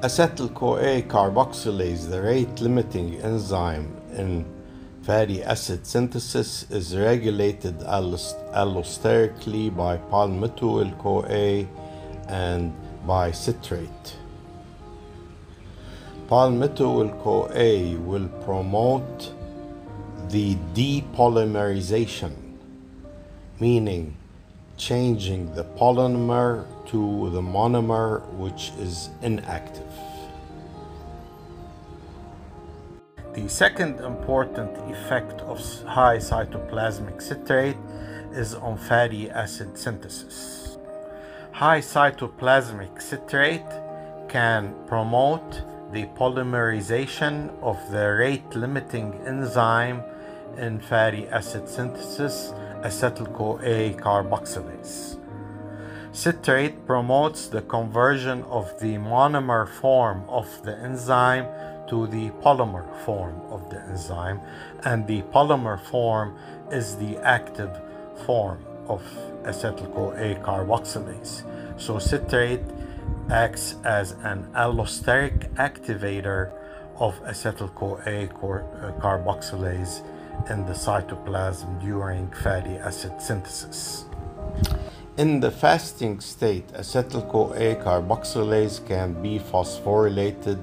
Acetyl-CoA carboxylase, the rate limiting enzyme in fatty acid synthesis, is regulated allosterically by palmitoyl CoA and by citrate. Palmitoyl CoA will promote the depolymerization, meaning changing the polymer to the monomer which is inactive. The second important effect of high cytoplasmic citrate is on fatty acid synthesis. High cytoplasmic citrate can promote the polymerization of the rate limiting enzyme in fatty acid synthesis, acetyl CoA carboxylase. Citrate promotes the conversion of the monomer form of the enzyme to the polymer form of the enzyme, and the polymer form is the active form of acetyl CoA carboxylase. So, citrate acts as an allosteric activator of acetyl CoA uh, carboxylase in the cytoplasm during fatty acid synthesis. In the fasting state, acetyl CoA carboxylase can be phosphorylated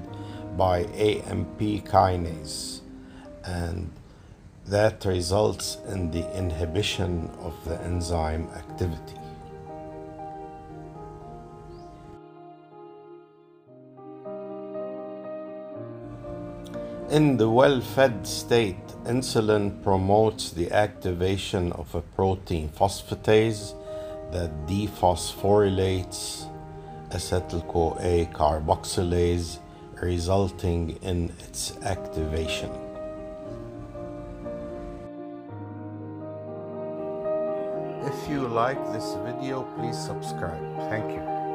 by AMP kinase, and that results in the inhibition of the enzyme activity. In the well fed state, insulin promotes the activation of a protein phosphatase that dephosphorylates acetyl CoA carboxylase, resulting in its activation. If you like this video, please subscribe. Thank you.